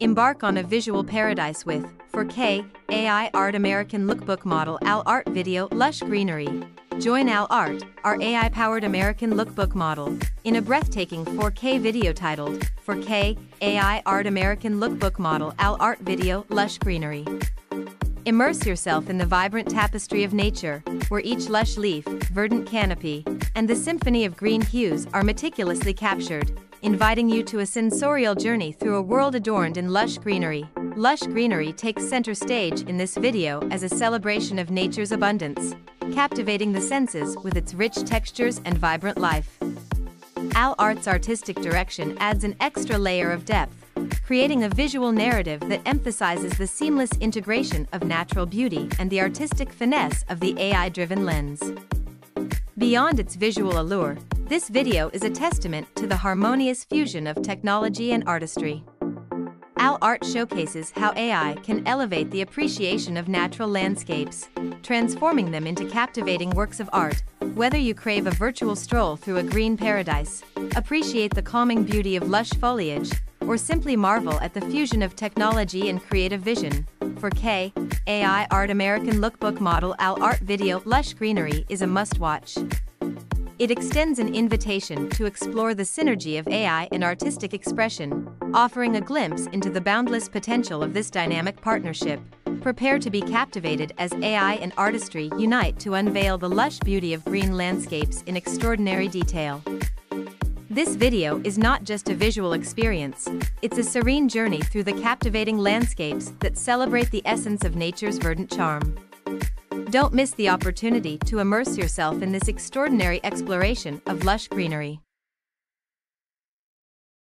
Embark on a visual paradise with 4K AI Art American Lookbook Model Al Art Video Lush Greenery. Join Al Art, our AI powered American lookbook model, in a breathtaking 4K video titled 4K AI Art American Lookbook Model Al Art Video Lush Greenery. Immerse yourself in the vibrant tapestry of nature, where each lush leaf, verdant canopy, and the symphony of green hues are meticulously captured, inviting you to a sensorial journey through a world adorned in lush greenery. Lush greenery takes center stage in this video as a celebration of nature's abundance, captivating the senses with its rich textures and vibrant life. Al Art's artistic direction adds an extra layer of depth, creating a visual narrative that emphasizes the seamless integration of natural beauty and the artistic finesse of the AI-driven lens. Beyond its visual allure, this video is a testament to the harmonious fusion of technology and artistry. Al Art showcases how AI can elevate the appreciation of natural landscapes, transforming them into captivating works of art. Whether you crave a virtual stroll through a green paradise, appreciate the calming beauty of lush foliage, or simply marvel at the fusion of technology and creative vision. 4K, AI Art American Lookbook Model Al Art Video Lush Greenery is a must-watch. It extends an invitation to explore the synergy of AI and artistic expression, offering a glimpse into the boundless potential of this dynamic partnership. Prepare to be captivated as AI and artistry unite to unveil the lush beauty of green landscapes in extraordinary detail. This video is not just a visual experience, it's a serene journey through the captivating landscapes that celebrate the essence of nature's verdant charm. Don't miss the opportunity to immerse yourself in this extraordinary exploration of lush greenery.